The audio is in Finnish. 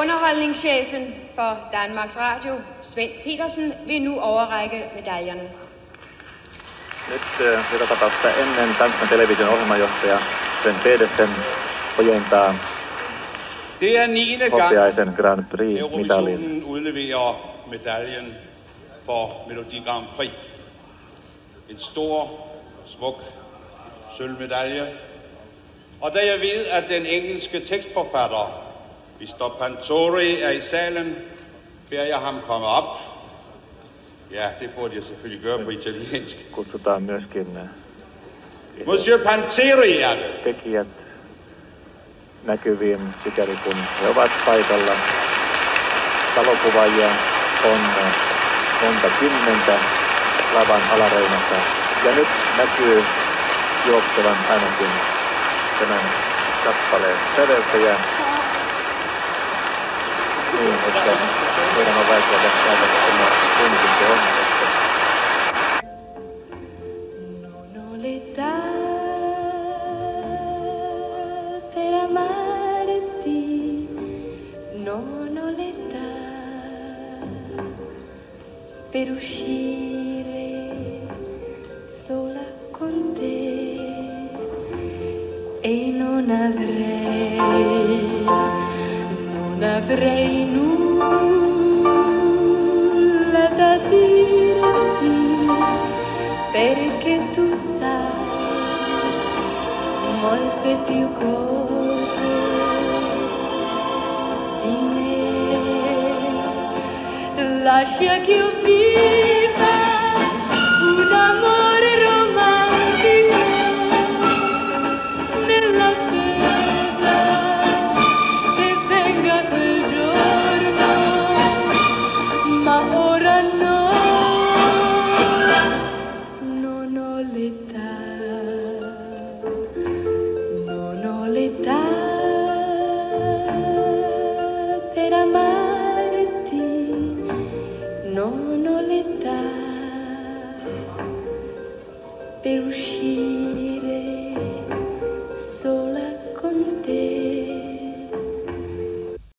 Underholdningschefen for Danmarks Radio, Svend Petersen, vil nu overrække medaljerne. Nyt äh, joka tapauksessa ennen Tanskan television ohjelmanjohtaja Sven Pedersen ojentaa Det er 9. gang, Grand Prix-mitalin. Eurovisionen udleverer medaljen for Melodi Grand Prix. En stor, smuk sølvmedalje. Og da jeg ved, at den engelske tekstforfatter, Mr. Pantori, er i salen, beder jeg ham komme op. Ja, det burde jeg selvfølgelig gøre på italiensk. Kutsutaan myöskin äh, Monsieur Panteri er det. tekijät näkyviin, sikäli kun he ovat paikalla. Valokuvaajia on äh, monta kymmentä lavan alareunassa. Ja nyt näkyy juoksevan ainakin tämän kappaleen säveltäjä. erano quasi allacciate perché no, quindi di giorno. Per uscire Lascia che io viva perushi